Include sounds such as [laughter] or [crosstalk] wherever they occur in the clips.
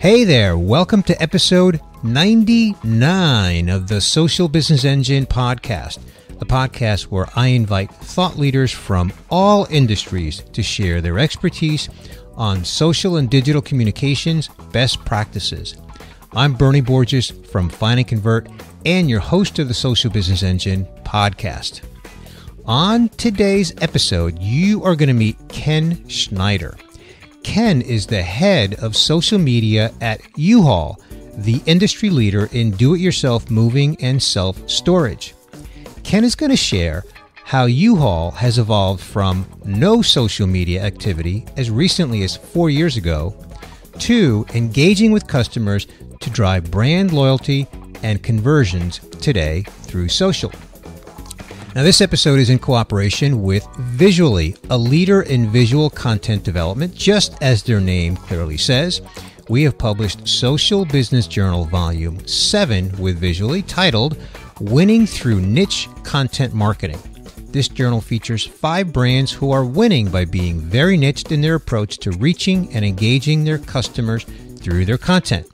Hey there, welcome to episode 99 of the Social Business Engine podcast, the podcast where I invite thought leaders from all industries to share their expertise on social and digital communications best practices. I'm Bernie Borges from Find and Convert and your host of the Social Business Engine podcast. On today's episode, you are going to meet Ken Schneider. Ken is the head of social media at U-Haul, the industry leader in do-it-yourself moving and self-storage. Ken is going to share how U-Haul has evolved from no social media activity as recently as four years ago to engaging with customers to drive brand loyalty and conversions today through social. Now, this episode is in cooperation with Visually, a leader in visual content development, just as their name clearly says. We have published Social Business Journal Volume 7 with Visually, titled Winning Through Niche Content Marketing. This journal features five brands who are winning by being very niched in their approach to reaching and engaging their customers through their content.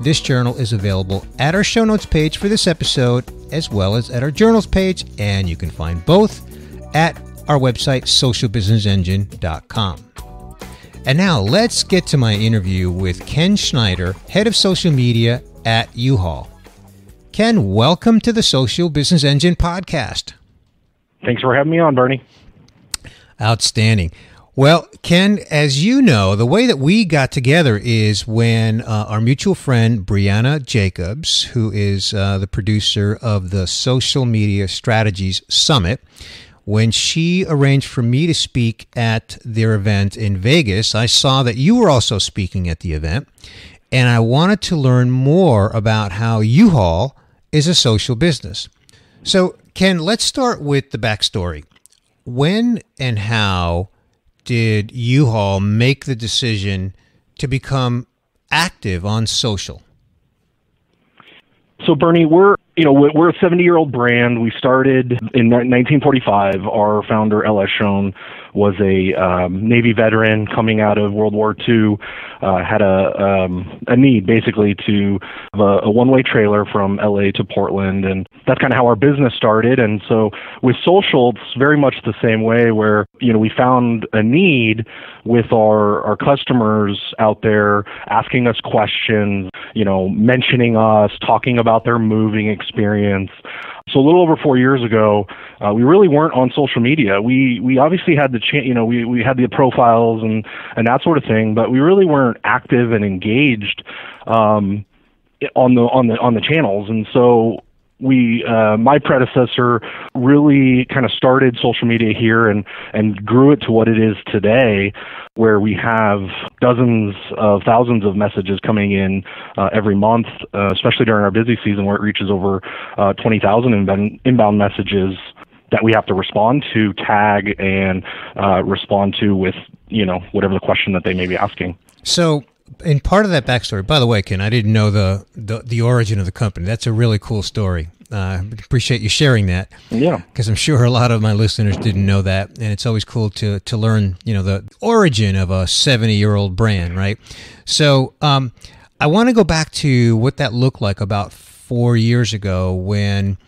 This journal is available at our show notes page for this episode, as well as at our journals page, and you can find both at our website, socialbusinessengine.com. And now let's get to my interview with Ken Schneider, head of social media at U-Haul. Ken, welcome to the Social Business Engine podcast. Thanks for having me on, Bernie. Outstanding. Well, Ken, as you know, the way that we got together is when uh, our mutual friend Brianna Jacobs, who is uh, the producer of the Social Media Strategies Summit, when she arranged for me to speak at their event in Vegas, I saw that you were also speaking at the event, and I wanted to learn more about how U-Haul is a social business. So, Ken, let's start with the backstory. When and how did U-Haul make the decision to become active on social? So, Bernie, we're you know we're a 70 year old brand. We started in 1945. Our founder L.S. Shoen was a um, Navy veteran coming out of World War II. Uh, had a um, a need basically to have a, a one way trailer from LA to Portland, and that's kind of how our business started. And so with social, it's very much the same way, where you know we found a need with our our customers out there asking us questions, you know, mentioning us, talking about their moving experience. So a little over four years ago, uh, we really weren't on social media. We we obviously had the cha- you know we we had the profiles and and that sort of thing, but we really weren't active and engaged um, on the on the on the channels. And so we uh, my predecessor really kind of started social media here and and grew it to what it is today where we have dozens of thousands of messages coming in uh, every month uh, especially during our busy season where it reaches over uh, 20,000 inbound, inbound messages that we have to respond to tag and uh, respond to with you know whatever the question that they may be asking. So in part of that backstory, by the way, Ken, I didn't know the, the, the origin of the company. That's a really cool story. Uh, appreciate you sharing that. Yeah, because I'm sure a lot of my listeners didn't know that, and it's always cool to to learn, you know, the origin of a 70 year old brand, right? So, um, I want to go back to what that looked like about four years ago when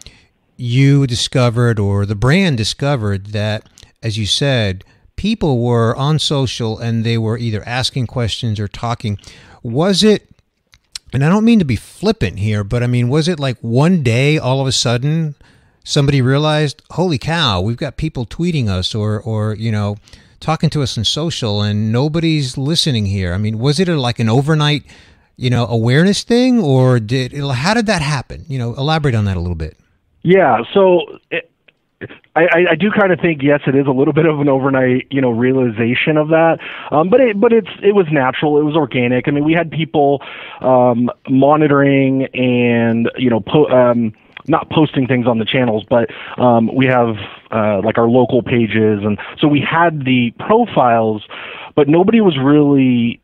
you discovered, or the brand discovered, that, as you said, people were on social and they were either asking questions or talking. Was it, and I don't mean to be flippant here, but I mean, was it like one day all of a sudden somebody realized, holy cow, we've got people tweeting us or, or, you know, talking to us on social and nobody's listening here? I mean, was it a, like an overnight, you know, awareness thing or did, how did that happen? You know, elaborate on that a little bit. Yeah. So it, I, I do kind of think yes, it is a little bit of an overnight, you know, realization of that. Um, but it but it's it was natural, it was organic. I mean, we had people um, monitoring and you know, po- um, not posting things on the channels, but um, we have uh, like our local pages, and so we had the profiles, but nobody was really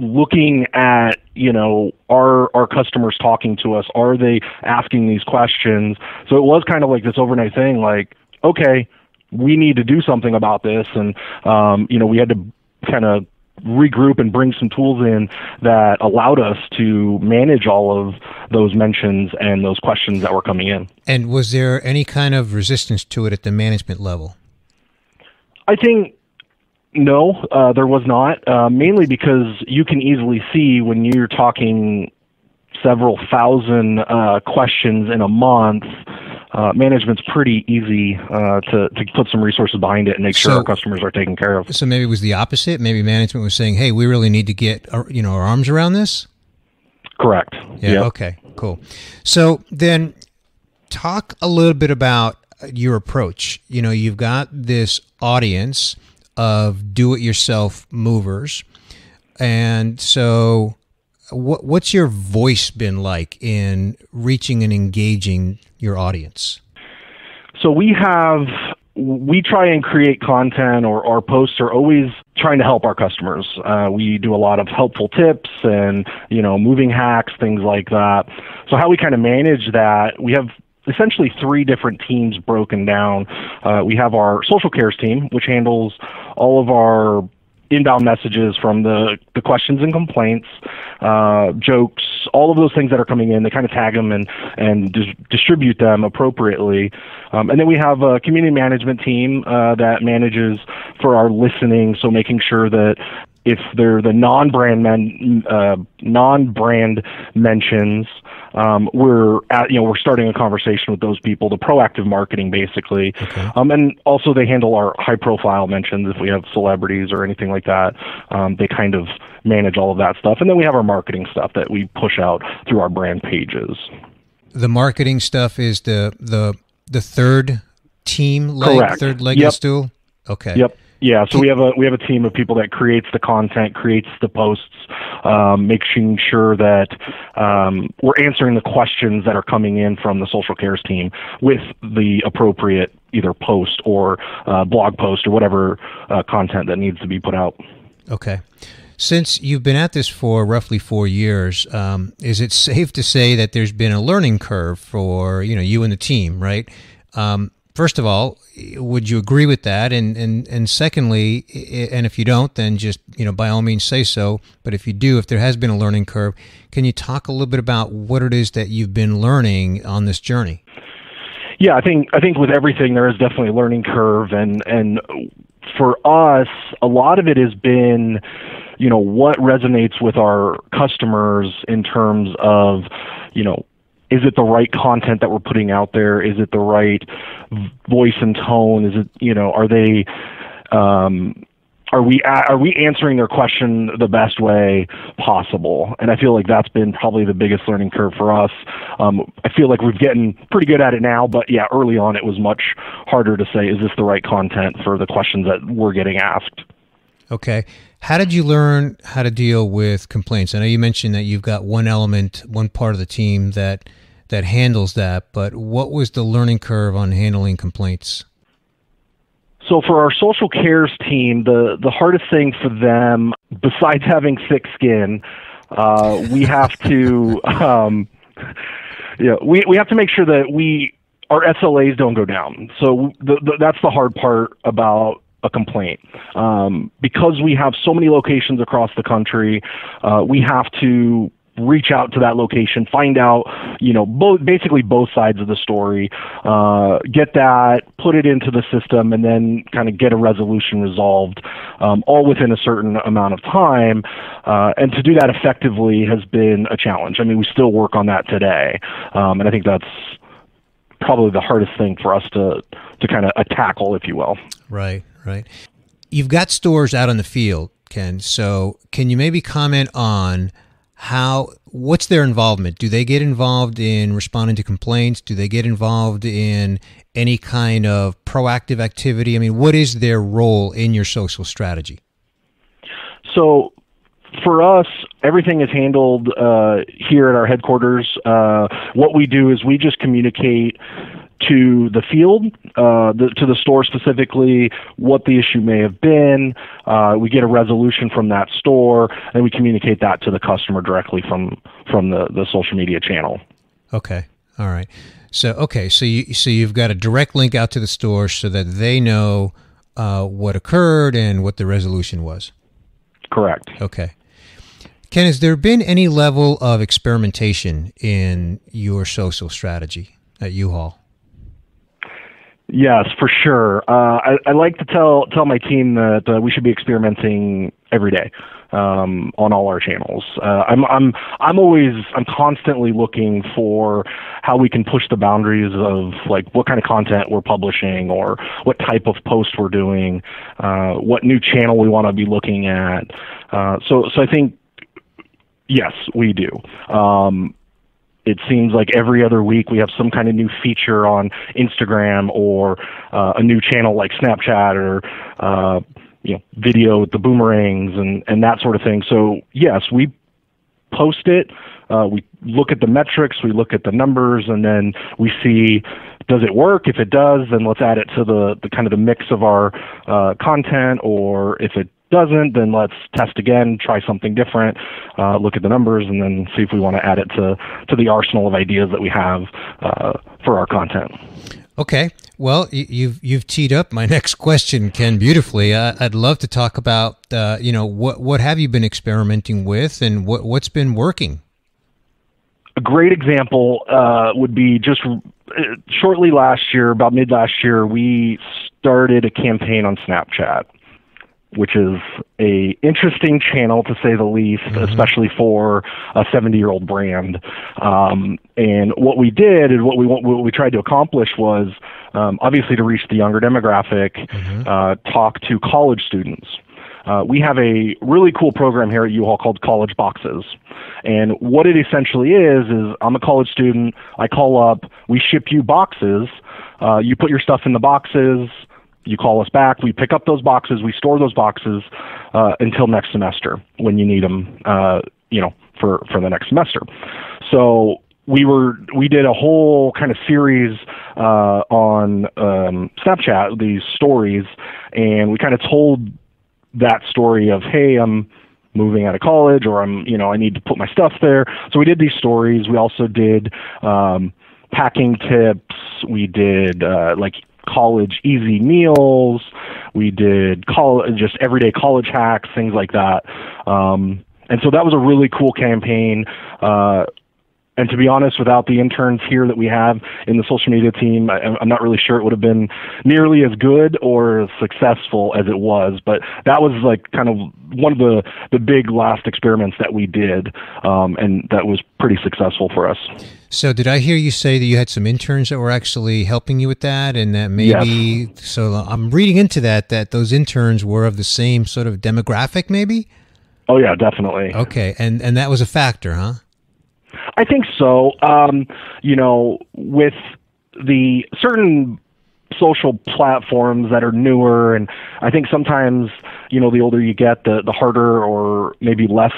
looking at you know are our customers talking to us are they asking these questions so it was kind of like this overnight thing like okay, we need to do something about this. And, um, you know, we had to kind of regroup and bring some tools in that allowed us to manage all of those mentions and those questions that were coming in. And was there any kind of resistance to it at the management level? I think no, uh, there was not. Uh, mainly because you can easily see when you're talking several thousand uh, questions in a month. Uh, management's pretty easy uh, to to put some resources behind it and make sure So- our customers are taken care of. So maybe it was the opposite. Maybe management was saying, "Hey, we really need to get our, you know our arms around this." Correct. Yeah. Yep. Okay. Cool. So then, talk a little bit about your approach. You know, you've got this audience of do-it-yourself movers, and so what, what's your voice been like in reaching and engaging your audience? So we have we try and create content or our posts are always trying to help our customers. Uh, we do a lot of helpful tips and you know moving hacks, things like that. So how we kind of manage that, we have essentially three different teams broken down. Uh, we have our social cares team, which handles all of our inbound messages from the, the questions and complaints, uh, jokes, all of those things that are coming in. They kind of tag them and, and dis- distribute them appropriately. Um, and then we have a community management team uh, that manages for our listening, so making sure that if they're the non-brand men, uh, non-brand mentions, um, we're at, you know we're starting a conversation with those people. The proactive marketing, basically, um, and also they handle our high-profile mentions if we have celebrities or anything like that. Um, they kind of manage all of that stuff, and then we have our marketing stuff that we push out through our brand pages. The marketing stuff is the the the third team leg, Correct. third leg of the stool. Okay. Yep. Yeah, so we have a we have a team of people that creates the content, creates the posts, um, making sure that um, we're answering the questions that are coming in from the social cares team with the appropriate either post or uh, blog post or whatever uh, content that needs to be put out. Okay. Since you've been at this for roughly four years, um, is it safe to say that there's been a learning curve for you know you and the team, right? Um, first of all, would you agree with that? And and and secondly, and if you don't, then just you know by all means say so. But if you do, if there has been a learning curve, can you talk a little bit about what it is that you've been learning on this journey? Yeah, I think I think with everything there is definitely a learning curve, and and for us, a lot of it has been, you know, what resonates with our customers in terms of, you know, is it the right content that we're putting out there? Is it the right voice and tone? Is it you know, are they um, are we are we answering their question the best way possible? And I feel like that's been probably the biggest learning curve for us. Um, I feel like we're getting pretty good at it now, but yeah, early on it was much harder to say is this the right content for the questions that we're getting asked. Okay. How did you learn how to deal with complaints? I know you mentioned that you've got one element, one part of the team that that handles that, but what was the learning curve on handling complaints? So for our social cares team, the the hardest thing for them, besides having thick skin, uh, we have to, [laughs] um, yeah, we we have to make sure that we our SLAs don't go down. So the, the, that's the hard part about a complaint. Um, because we have so many locations across the country, uh, we have to reach out to that location, find out, you know, both basically both sides of the story, uh, get that, put it into the system, and then kind of get a resolution resolved, um, all within a certain amount of time. Uh, and to do that effectively has been a challenge. I mean, we still work on that today, um, and I think that's probably the hardest thing for us to to kind of tackle, if you will. Right, right. You've got stores out on the field, Ken. So can you maybe comment on how what's their involvement? Do they get involved in responding to complaints? Do they get involved in any kind of proactive activity? I mean, what is their role in your social strategy? So for us, everything is handled uh, here at our headquarters. Uh, what we do is we just communicate to the field, uh, the, to the store specifically, what the issue may have been. Uh, we get a resolution from that store, and we communicate that to the customer directly from from the, the social media channel. Okay. All right. So okay, so you so you've got a direct link out to the store so that they know uh, what occurred and what the resolution was. Correct. Okay. Ken, has there been any level of experimentation in your social strategy at U-Haul? Yes, for sure. Uh, I, I, like to tell tell my team that uh, we should be experimenting every day um, on all our channels. Uh, I'm I'm I'm always I'm constantly looking for how we can push the boundaries of like what kind of content we're publishing or what type of post we're doing, uh, what new channel we want to be looking at. Uh, so so I think yes, we do. Um, it seems like every other week we have some kind of new feature on Instagram or uh, a new channel like Snapchat or uh, you know video with the boomerangs and and that sort of thing. So yes, we post it. Uh, we look at the metrics, we look at the numbers, and then we see does it work? If it does, then let's add it to the, the kind of the mix of our uh, content. Or if it doesn't, then let's test again, try something different, uh, look at the numbers, and then see if we want to add it to to the arsenal of ideas that we have uh, for our content. Okay. Well, you've you've teed up my [laughs] next question, Ken, beautifully. Uh, I'd love to talk about uh, you know what what have you been experimenting with, and what what's been working. A great example uh, would be just uh, shortly last year, about mid last year, we started a campaign on Snapchat which is a interesting channel to say the least, mm-hmm. especially for a 70 year old brand. Um, and what we did and what we what we tried to accomplish was um, obviously to reach the younger demographic, mm-hmm. uh, talk to college students. Uh, we have a really cool program here at U-Haul called College Boxes. And what it essentially is, is I'm a college student. I call up, we ship you boxes. Uh, you put your stuff in the boxes you call us back. We pick up those boxes. We store those boxes uh, until next semester when you need them. Uh, you know, for for the next semester. So we were we did a whole kind of series uh, on um, Snapchat, these stories, and we kind of told that story of hey, I'm moving out of college, or I'm you know I need to put my stuff there. So we did these stories. We also did. Um, packing tips we did uh, like college easy meals. We did college, just everyday college hacks, things like that. Um, and so that was a really cool campaign. Uh, and to be honest, without the interns here that we have in the social media team, I, am not really sure it would have been nearly as good or as successful as it was. But that was like kind of one of the the big last experiments that we did, um, and that was pretty successful for us. So, did I hear you say that you had some interns that were actually helping you with that, and that maybe? Yes. So, I'm reading into that that those interns were of the same sort of demographic, maybe. Oh yeah, definitely. Okay, and and that was a factor, huh? I think so. Um, you know, with the certain social platforms that are newer and I think sometimes, you know, the older you get, the the harder or maybe less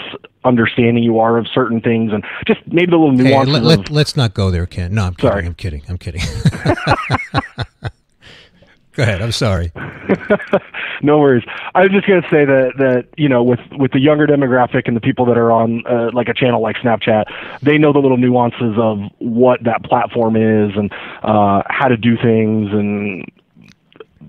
understanding you are of certain things and just maybe the little nuances. Hey, let, let, us not go there, Ken. No, I'm kidding. Sorry. I'm kidding. I'm kidding. [laughs] [laughs] Go ahead. I'm sorry. [laughs] no worries. I was just going to say that that you know with with the younger demographic and the people that are on uh, like a channel like Snapchat, they know the little nuances of what that platform is and uh, how to do things and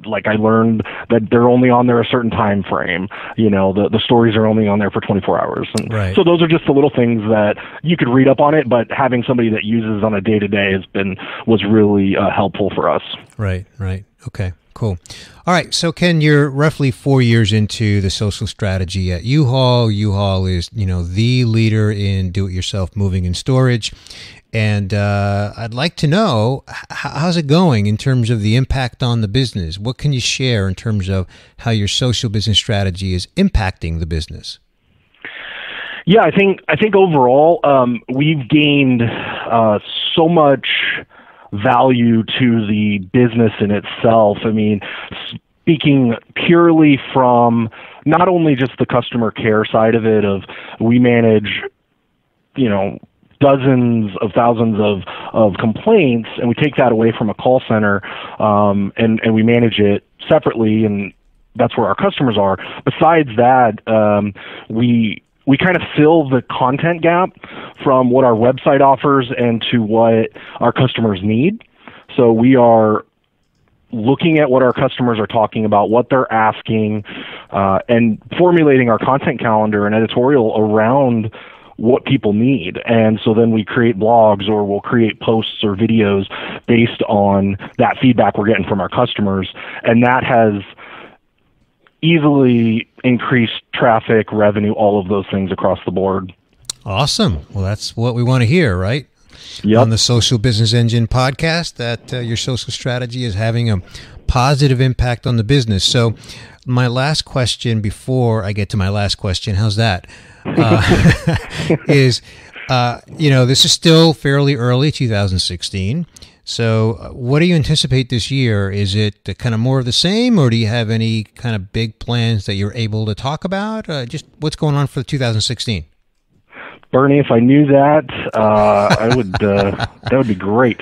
like I learned that they're only on there a certain time frame. You know, the the stories are only on there for 24 hours. And right. So those are just the little things that you could read up on it, but having somebody that uses on a day to day has been was really uh, helpful for us. Right. Right. Okay. Cool. All right. So, Ken, you're roughly four years into the social strategy at U-Haul. U-Haul is, you know, the leader in do-it-yourself moving and storage. And uh, I'd like to know how's it going in terms of the impact on the business? What can you share in terms of how your social business strategy is impacting the business? Yeah, I think I think overall um, we've gained uh, so much value to the business in itself. I mean, speaking purely from not only just the customer care side of it, of we manage, you know, dozens of thousands of, of complaints, and we take that away from a call center, um, and and we manage it separately, and that's where our customers are. Besides that, um, we we kind of fill the content gap from what our website offers and to what our customers need. So we are looking at what our customers are talking about, what they're asking, uh, and formulating our content calendar and editorial around what people need. And so then we create blogs or we'll create posts or videos based on that feedback we're getting from our customers. And that has easily increase traffic, revenue, all of those things across the board. Awesome. Well, that's what we want to hear, right? Yep. On the Social Business Engine podcast, that uh, your social strategy is having a positive impact on the business. So, my last question before I get to my last question, how's that? Uh, [laughs] [laughs] is uh, you know this is still fairly early, 2016. So, uh, what do you anticipate this year? Is it kind of more of the same, or do you have any kind of big plans that you're able to talk about? Uh, just what's going on for 2016? Bernie, if I knew that, uh, I would. Uh, that would be great.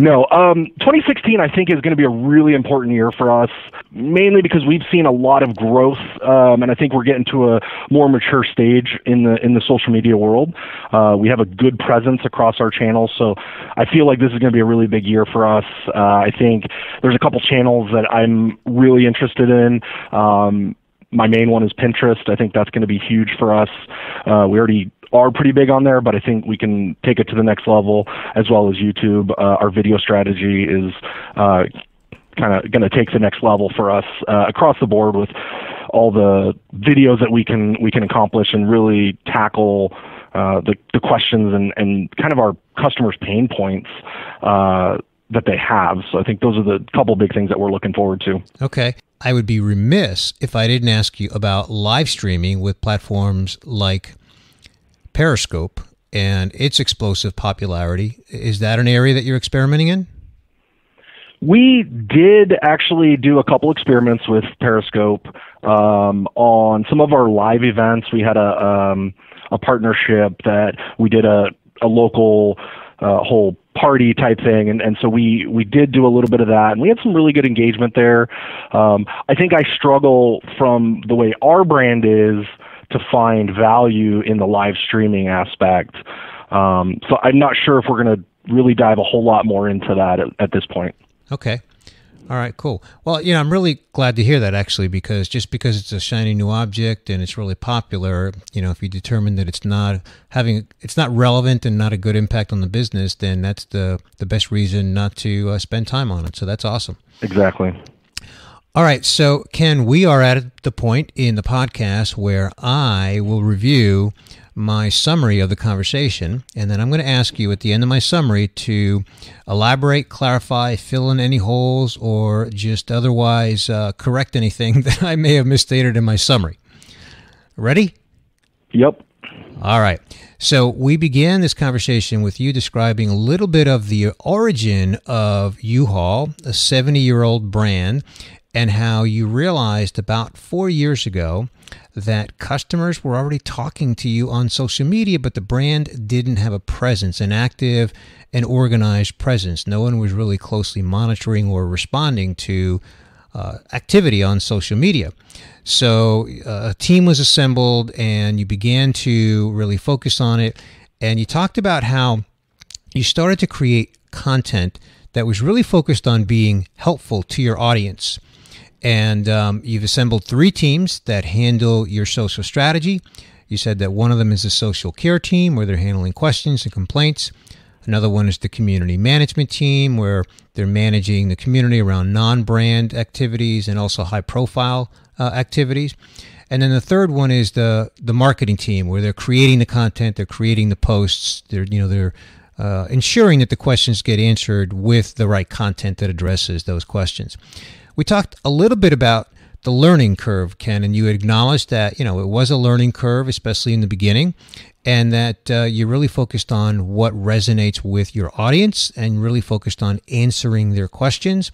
No, um, 2016 I think is going to be a really important year for us, mainly because we've seen a lot of growth, um, and I think we're getting to a more mature stage in the in the social media world. Uh, we have a good presence across our channels, so I feel like this is going to be a really big year for us. Uh, I think there's a couple channels that I'm really interested in. Um, my main one is Pinterest. I think that's going to be huge for us. Uh, we already are pretty big on there, but I think we can take it to the next level as well as YouTube. Uh, our video strategy is uh, kind of going to take the next level for us uh, across the board with all the videos that we can we can accomplish and really tackle uh, the the questions and and kind of our customers' pain points. Uh, that they have. So I think those are the couple big things that we're looking forward to. Okay. I would be remiss if I didn't ask you about live streaming with platforms like Periscope and its explosive popularity. Is that an area that you're experimenting in? We did actually do a couple experiments with Periscope um, on some of our live events. We had a um, a partnership that we did a a local uh, whole party type thing, and, and so we we did do a little bit of that, and we had some really good engagement there. Um, I think I struggle from the way our brand is to find value in the live streaming aspect. Um, so I'm not sure if we're going to really dive a whole lot more into that at, at this point. Okay. All right, cool. Well, you know, I'm really glad to hear that actually, because just because it's a shiny new object and it's really popular, you know, if you determine that it's not having, it's not relevant and not a good impact on the business, then that's the the best reason not to uh, spend time on it. So that's awesome. Exactly. All right, so Ken, we are at the point in the podcast where I will review my summary of the conversation, and then I'm going to ask you at the end of my summary to elaborate, clarify, fill in any holes, or just otherwise uh, correct anything [laughs] that I may have misstated in my summary. Ready? Yep. All right. So we began this conversation with you describing a little bit of the origin of U-Haul, a 70 year old brand, and how you realized about four years ago that customers were already talking to you on social media, but the brand didn't have a presence, an active and organized presence. No one was really closely monitoring or responding to uh, activity on social media. So uh, a team was assembled and you began to really focus on it. And you talked about how you started to create content that was really focused on being helpful to your audience. And um, you've assembled three teams that handle your social strategy. You said that one of them is a social care team where they're handling questions and complaints. Another one is the community management team where they're managing the community around non brand activities and also high profile uh, activities. And then the third one is the the marketing team where they're creating the content, they're creating the posts, they're you know they're uh, ensuring that the questions get answered with the right content that addresses those questions. We talked a little bit about the learning curve, Ken, and you acknowledged that you know it was a learning curve, especially in the beginning, and that uh, you really focused on what resonates with your audience and really focused on answering their questions.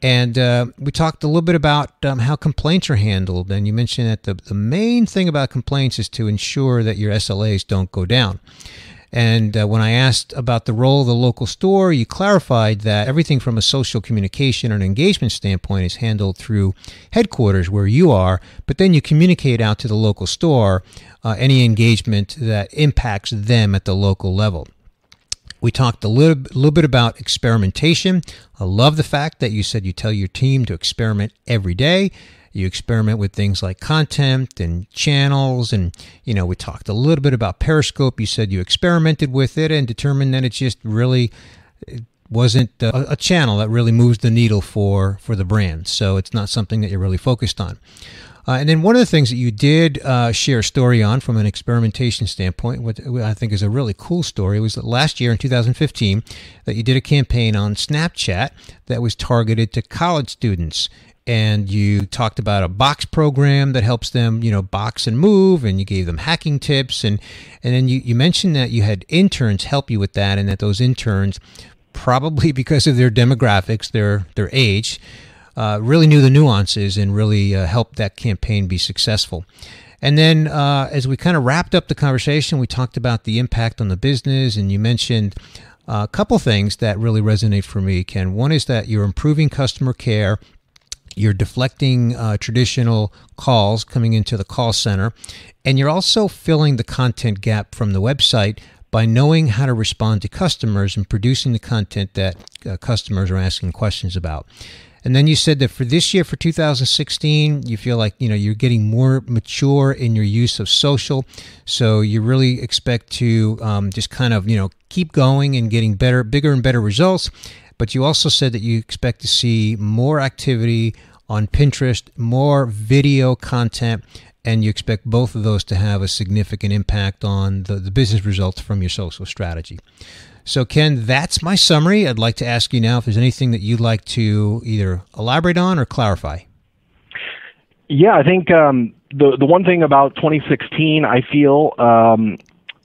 And uh, we talked a little bit about um, how complaints are handled, and you mentioned that the, the main thing about complaints is to ensure that your SLAs don't go down. And uh, when I asked about the role of the local store, you clarified that everything from a social communication and engagement standpoint is handled through headquarters where you are, but then you communicate out to the local store uh, any engagement that impacts them at the local level. We talked a little, little bit about experimentation. I love the fact that you said you tell your team to experiment every day. You experiment with things like content and channels. And, you know, we talked a little bit about Periscope. You said you experimented with it and determined that it just really wasn't a, a channel that really moves the needle for, for the brand. So it's not something that you're really focused on. Uh, and then one of the things that you did uh, share a story on from an experimentation standpoint, what I think is a really cool story, was that last year in 2015 that you did a campaign on Snapchat that was targeted to college students. And you talked about a box program that helps them, you know, box and move, and you gave them hacking tips, and and then you, you mentioned that you had interns help you with that, and that those interns, probably [laughs] because of their demographics, their their age, uh, really knew the nuances and really uh, helped that campaign be successful. And then, uh, as we kind of wrapped up the conversation, we talked about the impact on the business, and you mentioned uh, a couple things that really resonate for me, Ken. One is that you're improving customer care, you're deflecting uh, traditional calls coming into the call center, and you're also filling the content gap from the website by knowing how to respond to customers and producing the content that uh, customers are asking questions about. And then you said that for this year, for 2016, you feel like you know you're getting more mature in your use of social, so you really expect to um, just kind of you know keep going and getting better, bigger and better results. But you also said that you expect to see more activity on Pinterest, more video content, and you expect both of those to have a significant impact on the, the business results from your social strategy. So, Ken, that's my summary. I'd like to ask you now if there's anything that you'd like to either elaborate on or clarify. Yeah, I think um, the the one thing about 2016 I feel um,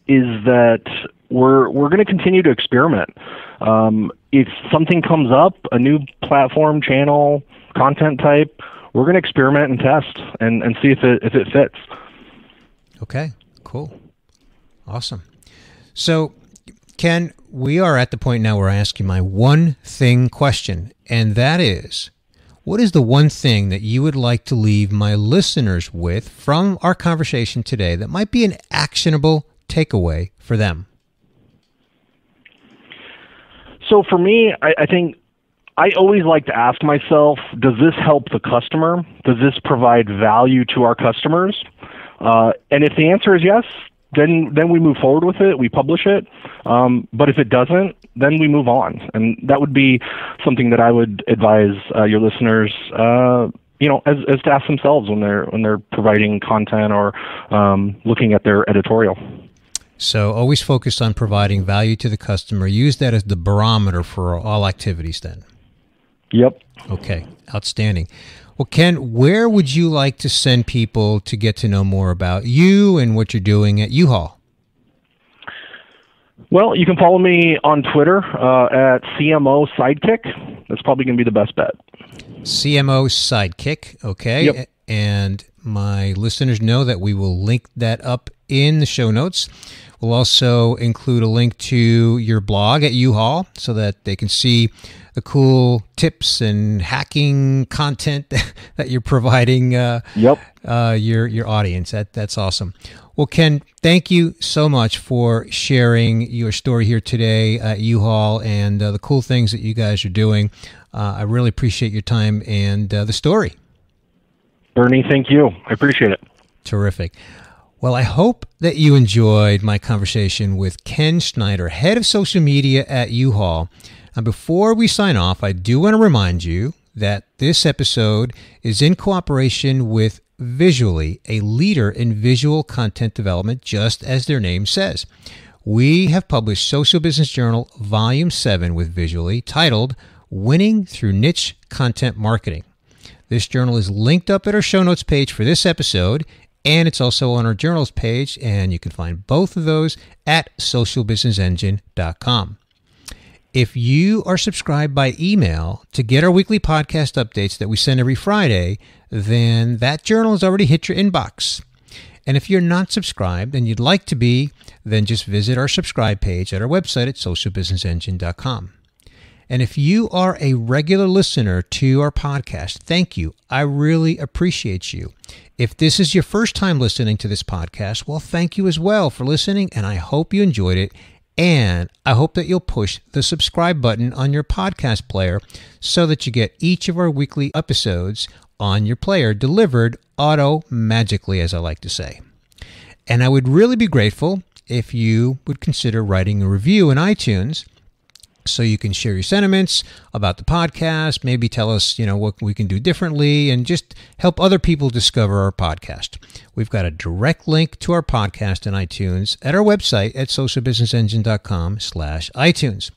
is that we're we're going to continue to experiment. Um, if something comes up, a new platform, channel, content type, we're going to experiment and test and, and see if it if it fits. Okay, cool, awesome. So, Ken, we are at the point now where I ask you my one thing question, and that is what is the one thing that you would like to leave my listeners with from our conversation today that might be an actionable takeaway for them? So, for me, I, I think I always like to ask myself does this help the customer? Does this provide value to our customers? Uh, and if the answer is yes, then then we move forward with it. We publish it. Um, but if it doesn't, then we move on, and that would be something that I would advise uh, your listeners. Uh, you know, as, as to ask themselves when they're when they're providing content or um, looking at their editorial. So always focus on providing value to the customer. Use that as the barometer for all activities. Then. Yep. Okay. Outstanding. Well, Ken, where would you like to send people to get to know more about you and what you're doing at U-Haul? Well, you can follow me on Twitter uh, at CMO Sidekick. That's probably going to be the best bet. CMO Sidekick. Okay. Yep. And my listeners know that we will link that up in the show notes. We'll also include a link to your blog at U-Haul so that they can see the cool tips and hacking content [laughs] that you're providing uh, yep. Uh, your your audience. That that's awesome. Well, Ken, thank you so much for sharing your story here today at U-Haul and uh, the cool things that you guys are doing. Uh, I really appreciate your time and uh, the story. Bernie, thank you. I appreciate it. Terrific. Well, I hope that you enjoyed my conversation with Ken Schneider, head of social media at U-Haul. And before we sign off, I do want to remind you that this episode is in cooperation with Visually, a leader in visual content development, just as their name says. We have published Social Business Journal Volume 7 with Visually, titled Winning Through Niche Content Marketing. This journal is linked up at our show notes page for this episode, and it's also on our journals page, and you can find both of those at socialbusinessengine.com. If you are subscribed by email to get our weekly podcast updates that we send every Friday, then that journal has already hit your inbox. And if you're not subscribed and you'd like to be, then just visit our subscribe page at our website at socialbusinessengine.com. And if you are a regular listener to our podcast, thank you. I really appreciate you. If this is your first time listening to this podcast, well, thank you as well for listening, and I hope you enjoyed it And I hope that you'll push the subscribe button on your podcast player so that you get each of our weekly episodes on your player delivered auto magically, as I like to say. And I would really be grateful if you would consider writing a review in iTunes so you can share your sentiments about the podcast, maybe tell us, you know, what we can do differently and just help other people discover our podcast. We've got a direct link to our podcast in iTunes at our website at socialbusinessengine.com slash iTunes.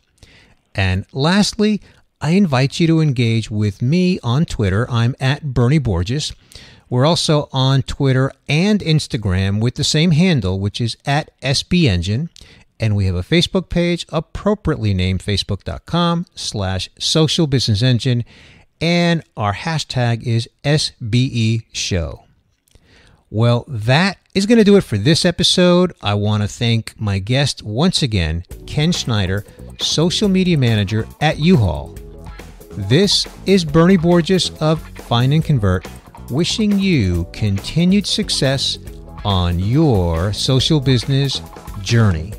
And lastly, I invite you to engage with me on Twitter. I'm at Bernie Borges. We're also on Twitter and Instagram with the same handle, which is at SBEngine and we have a Facebook page appropriately named facebook.com slash social business engine and our hashtag is SBE show. Well, that is going to do it for this episode. I want to thank my guest once again, Ken Schneider, social media manager at U-Haul. This is Bernie Borges of Find and Convert, wishing you continued success on your social business journey.